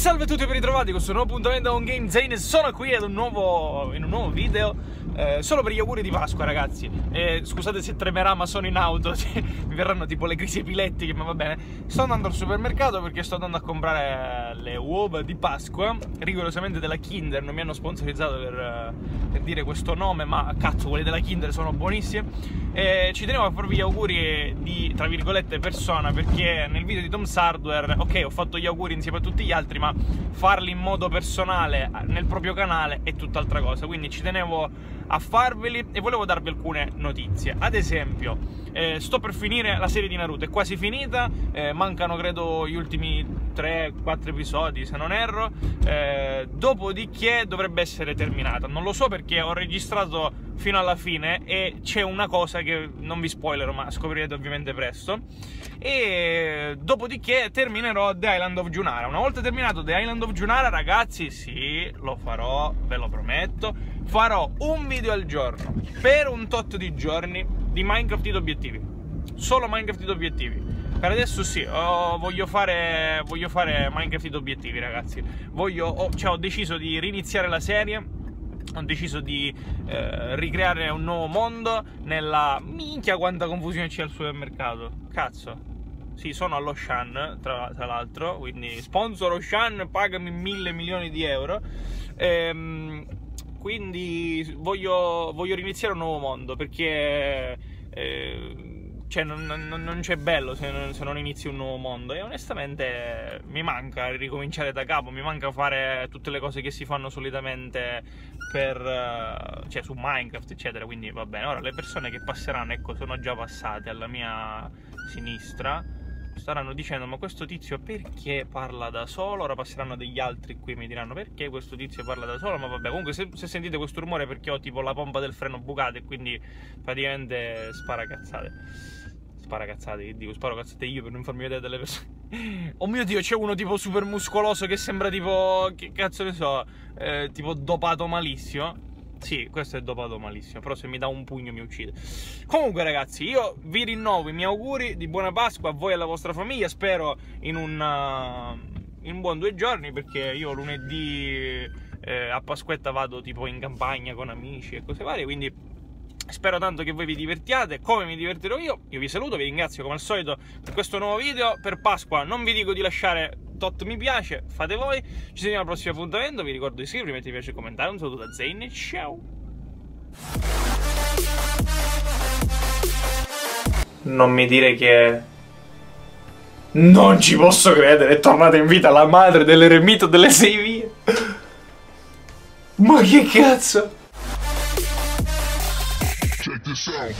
Salve a tutti e ben ritrovati. Con questo nuovo appuntamento con Game Zane Sono qui ad un nuovo, in un nuovo video eh, Solo per gli auguri di Pasqua ragazzi. Eh, Scusate se tremerà ma sono in auto Mi verranno tipo le crisi epilettiche ma va bene. Sto andando al supermercato perché sto andando a comprare le uova di Pasqua Rigorosamente della Kinder. Non mi hanno sponsorizzato per, eh, per dire questo nome Ma cazzo quelle della Kinder sono buonissime. E ci tenevo a farvi gli auguri di, tra virgolette, persona Perché nel video di Tom Hardware, ok ho fatto gli auguri insieme a tutti gli altri Ma farli in modo personale nel proprio canale è tutt'altra cosa. Quindi ci tenevo a farveli e volevo darvi alcune notizie. Ad esempio, eh, sto per finire la serie di Naruto, è quasi finita, eh, mancano credo gli ultimi 3-4 episodi se non erro, eh, dopodiché dovrebbe essere terminata. Non lo so perché ho registrato fino alla fine e c'è una cosa che non vi spoilerò ma scoprirete ovviamente presto. E dopodiché terminerò The Island of Junara. Una volta terminato The Island of Junara ragazzi sì lo farò ve lo prometto. Farò un video al giorno per un tot di giorni di Minecraft ed obiettivi. Solo Minecraft ed obiettivi. Per adesso sì, oh, voglio, fare, voglio fare Minecraft ed obiettivi ragazzi. Voglio, oh, cioè, ho deciso di riniziare la serie ho deciso di eh, ricreare un nuovo mondo nella... Minchia quanta confusione c'è al supermercato. Cazzo. Sì, sono allo Shan, tra, tra l'altro, quindi sponsor Oshan, pagami mille milioni di euro. Ehm, quindi voglio, voglio riniziare un nuovo mondo perché... Eh, cioè non, non, non c'è bello se non, se non, inizi un nuovo mondo. E onestamente mi manca ricominciare da capo, mi manca fare tutte le cose che si fanno solitamente per, uh, cioè su Minecraft eccetera, quindi va bene. Ora le persone che passeranno, ecco, sono già passate alla mia sinistra, staranno dicendo ma questo tizio perché parla da solo? Ora passeranno degli altri qui e mi diranno perché questo tizio parla da solo? Ma vabbè, comunque se, se sentite questo rumore è perché ho tipo la pompa del freno bucata e quindi praticamente spara cazzate spara cazzate, che dico, sparo cazzate io per non farmi vedere delle persone. oh mio dio, c'è uno tipo super muscoloso che sembra tipo, che cazzo ne so, eh, tipo dopato malissimo. Sì, questo è dopato malissimo, però se mi dà un pugno mi uccide. Comunque ragazzi, io vi rinnovo i miei auguri di buona Pasqua a voi e alla vostra famiglia, spero in un, uh, in un buon due giorni perché io lunedì eh, a Pasquetta vado tipo in campagna con amici e cose varie, quindi Spero tanto che voi vi divertiate come mi divertirò io. Io vi saluto, vi ringrazio come al solito per questo nuovo video. Per Pasqua non vi dico di lasciare tot mi piace, fate voi. Ci vediamo al prossimo appuntamento. Vi ricordo di iscrivervi, mettete mi piace e commentare. Un saluto da Zane, ciao! Non mi dire che... Non ci posso credere, è tornata in vita la madre dell'eremito delle sei vie. Ma che cazzo? this out.